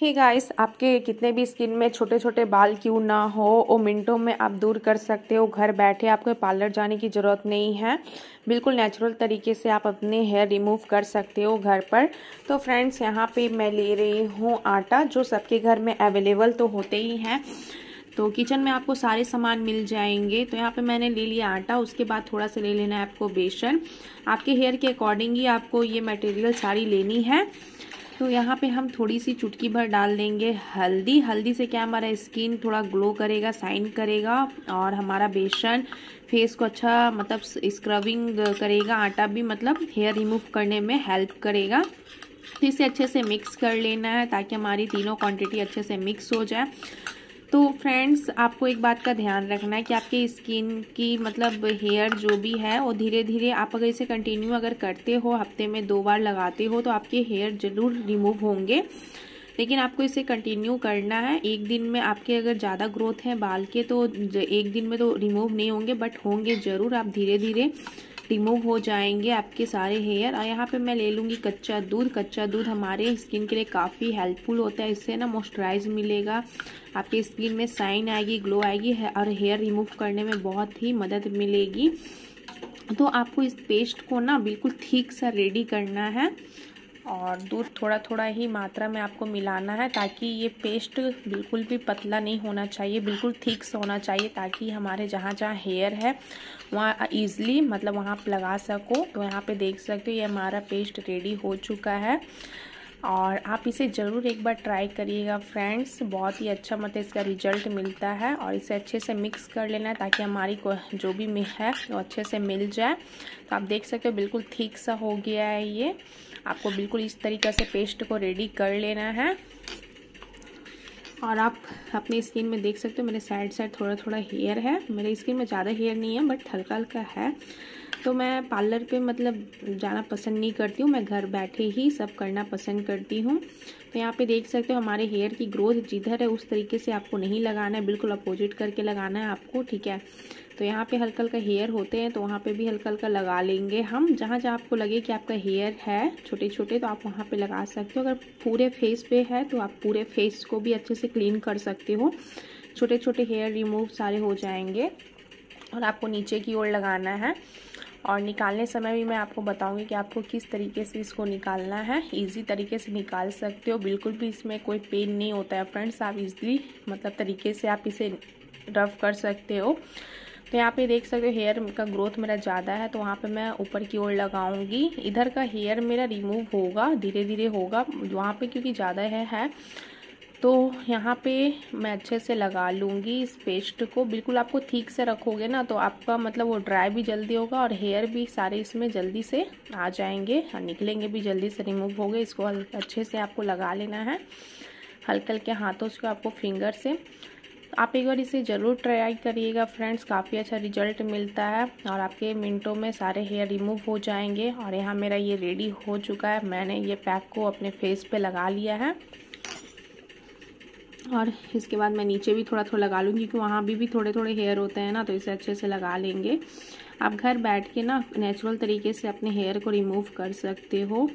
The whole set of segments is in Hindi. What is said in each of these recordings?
ही गाइस आपके कितने भी स्किन में छोटे छोटे बाल क्यों ना हो, वो मिनटों में आप दूर कर सकते हो, घर बैठे आपको पार्लर जाने की ज़रूरत नहीं है। बिल्कुल नेचुरल तरीके से आप अपने हेयर रिमूव कर सकते हो घर पर। तो फ्रेंड्स यहाँ पे मैं ले रही हूँ आटा, जो सबके घर में अवेलेबल तो होते ही हैं। तो किचन में आपको सारे सामान मिल जाएँगे। तो यहाँ पे मैंने ले लिया आटा, उसके बाद थोड़ा सा ले लेना है आपको बेसन। आपके हेयर के अकॉर्डिंग ही आपको ये मटेरियल सारी लेनी है। तो यहाँ पे हम थोड़ी सी चुटकी भर डाल देंगे हल्दी। हल्दी से क्या हमारा स्किन थोड़ा ग्लो करेगा साइन करेगा और हमारा बेसन फेस को अच्छा मतलब स्क्रबिंग करेगा, आटा भी मतलब हेयर रिमूव करने में हेल्प करेगा। तो इसे अच्छे से मिक्स कर लेना है ताकि हमारी तीनों क्वांटिटी अच्छे से मिक्स हो जाए। तो फ्रेंड्स आपको एक बात का ध्यान रखना है कि आपके स्किन की मतलब हेयर जो भी है, वो धीरे धीरे आप अगर इसे कंटिन्यू अगर करते हो, हफ़्ते में दो बार लगाते हो तो आपके हेयर ज़रूर रिमूव होंगे। लेकिन आपको इसे कंटिन्यू करना है। एक दिन में आपके अगर ज़्यादा ग्रोथ है बाल के तो एक दिन में तो रिमूव नहीं होंगे बट होंगे ज़रूर आप धीरे धीरे रिमूव हो जाएँगे आपके सारे हेयर। और यहाँ पे मैं ले लूँगी कच्चा दूध। कच्चा दूध हमारे स्किन के लिए काफ़ी हेल्पफुल होता है। इससे ना मॉइस्चराइज मिलेगा, आपके स्किन में साइन आएगी, ग्लो आएगी और हेयर रिमूव करने में बहुत ही मदद मिलेगी। तो आपको इस पेस्ट को ना बिल्कुल ठीक सा रेडी करना है। और दूध थोड़ा थोड़ा ही मात्रा में आपको मिलाना है ताकि ये पेस्ट बिल्कुल भी पतला नहीं होना चाहिए, बिल्कुल ठीक से होना चाहिए ताकि हमारे जहाँ जहाँ हेयर है, वहाँ ईज़िली मतलब वहाँ आप लगा सको। तो यहाँ पे देख सकते हो ये हमारा पेस्ट रेडी हो चुका है। और आप इसे ज़रूर एक बार ट्राई करिएगा, फ्रेंड्स। बहुत ही अच्छा मतलब इसका रिज़ल्ट मिलता है और इसे अच्छे से मिक्स कर लेना है ताकि हमारी को जो भी है वो अच्छे से मिल जाए। तो आप देख सकते हो बिल्कुल ठीक सा हो गया है ये। आपको बिल्कुल इस तरीके से पेस्ट को रेडी कर लेना है। और आप अपनी स्किन में देख सकते हो मेरे साइड साइड थोड़ा थोड़ा हेयर है। मेरे स्किन में ज़्यादा हेयर नहीं है, बट हल्का हल्का है। तो मैं पार्लर पे मतलब जाना पसंद नहीं करती हूँ, मैं घर बैठे ही सब करना पसंद करती हूँ। तो यहाँ पे देख सकते हो हमारे हेयर की ग्रोथ जिधर है, उस तरीके से आपको नहीं लगाना है, बिल्कुल अपोजिट करके लगाना है आपको, ठीक है? तो यहाँ पे हल्का हल्का हेयर होते हैं तो वहाँ पे भी हल्का हल्का लगा लेंगे हम। जहाँ जहाँ आपको लगे कि आपका हेयर है छोटे छोटे तो आप वहाँ पे लगा सकते हो। अगर पूरे फेस पे है तो आप पूरे फेस को भी अच्छे से क्लीन कर सकते हो। छोटे छोटे हेयर रिमूव सारे हो जाएँगे और आपको नीचे की ओर लगाना है। और निकालने समय भी मैं आपको बताऊँगी कि आपको किस तरीके से इसको निकालना है। इजी तरीके से निकाल सकते हो। बिल्कुल भी इसमें कोई पेन नहीं होता है। फ्रेंड्स आप इजली मतलब तरीके से आप इसे रफ कर सकते हो। तो यहाँ पे देख सकते हो हेयर का ग्रोथ मेरा ज़्यादा है। तो वहाँ पे मैं ऊपर की ओर लगाऊँगी। इधर का हेयर मेरा रिमूव होगा धीरे धीरे होगा। वहाँ पे क्योंकि ज़्यादा है, है। तो यहाँ पे मैं अच्छे से लगा लूँगी इस पेस्ट को। बिल्कुल आपको ठीक से रखोगे ना तो आपका मतलब वो ड्राई भी जल्दी होगा और हेयर भी सारे इसमें जल्दी से आ जाएँगे और निकलेंगे भी जल्दी से, रिमूव हो गए। इसको अच्छे से आपको लगा लेना है। हल्के हल्के हाथों से आपको फिंगर से। आप एक बार इसे ज़रूर ट्राई करिएगा फ्रेंड्स, काफ़ी अच्छा रिज़ल्ट मिलता है और आपके मिनटों में सारे हेयर रिमूव हो जाएँगे। और यहाँ मेरा ये रेडी हो चुका है। मैंने ये पैक को अपने फेस पे लगा लिया है। और इसके बाद मैं नीचे भी थोड़ा थोड़ा लगा लूँगी, क्योंकि वहाँ भी भी थोड़े थोड़े हेयर होते हैं ना तो इसे अच्छे से लगा लेंगे। आप घर बैठ के ना नेचुरल तरीके से अपने हेयर को रिमूव कर सकते हो।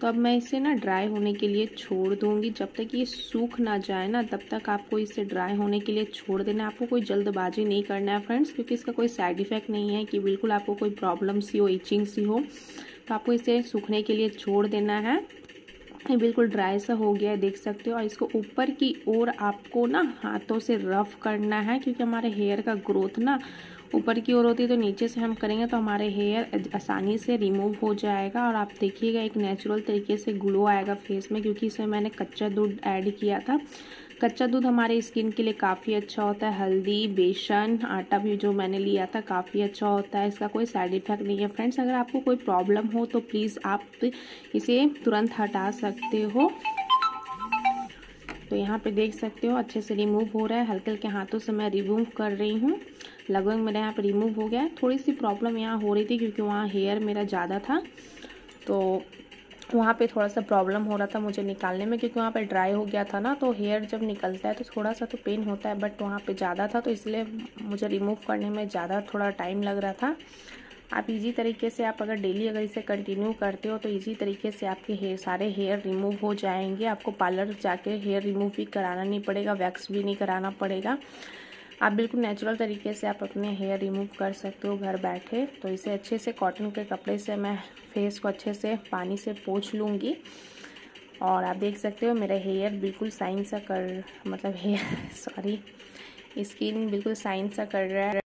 तो अब मैं इसे ना ड्राई होने के लिए छोड़ दूँगी। जब तक ये सूख ना जाए ना, तब तक आपको इसे ड्राई होने के लिए छोड़ देना आपको कोई जल्दबाजी नहीं करना है फ्रेंड्स क्योंकि इसका कोई साइड इफ़ेक्ट नहीं है कि बिल्कुल आपको कोई प्रॉब्लम सी हो इचिंग सी हो। तो आपको इसे सूखने के लिए छोड़ देना है। ये बिल्कुल ड्राई सा हो गया है, देख सकते हो। और इसको ऊपर की ओर आपको ना हाथों से रफ करना है, क्योंकि हमारे हेयर का ग्रोथ ना ऊपर की ओर होती है तो नीचे से हम करेंगे तो हमारे हेयर आसानी से रिमूव हो जाएगा। और आप देखिएगा, एक नेचुरल तरीके से ग्लो आएगा फेस में, क्योंकि इसमें मैंने कच्चा दूध ऐड किया था। कच्चा दूध हमारे स्किन के लिए काफ़ी अच्छा होता है, हल्दी, बेसन, आटा भी जो मैंने लिया था काफ़ी अच्छा होता है, इसका कोई साइड इफ़ेक्ट नहीं है। फ्रेंड्स अगर आपको कोई प्रॉब्लम हो तो प्लीज़ आप इसे तुरंत हटा सकते हो। तो यहाँ पे देख सकते हो, अच्छे से रिमूव हो रहा है। हल्के हल्के हाथों से मैं रिमूव कर रही हूँ। लगभग मेरा यहाँ पे रिमूव हो गया है। थोड़ी सी प्रॉब्लम यहाँ हो रही थी क्योंकि वहाँ हेयर मेरा ज़्यादा था। तो वहाँ पे थोड़ा सा प्रॉब्लम हो रहा था मुझे निकालने में, क्योंकि वहाँ पे ड्राई हो गया था ना तो हेयर जब निकलता है तो थोड़ा सा तो पेन होता है बट वहाँ पे ज़्यादा था तो इसलिए मुझे रिमूव करने में ज़्यादा थोड़ा टाइम लग रहा था। आप इजी तरीके से आप अगर डेली अगर इसे कंटिन्यू करते हो तो इजी तरीके से आपके हेयर सारे हेयर रिमूव हो जाएँगे, आपको पार्लर जाके हेयर रिमूव भी कराना नहीं पड़ेगा वैक्स भी नहीं कराना पड़ेगा। आप बिल्कुल नेचुरल तरीके से आप अपने हेयर रिमूव कर सकते हो घर बैठे। तो इसे अच्छे से कॉटन के कपड़े से मैं फेस को अच्छे से पानी से पोछ लूँगी। और आप देख सकते हो मेरा हेयर बिल्कुल साइन सा कर मतलब हेयर सॉरी स्किन बिल्कुल साइन सा कर रहा है।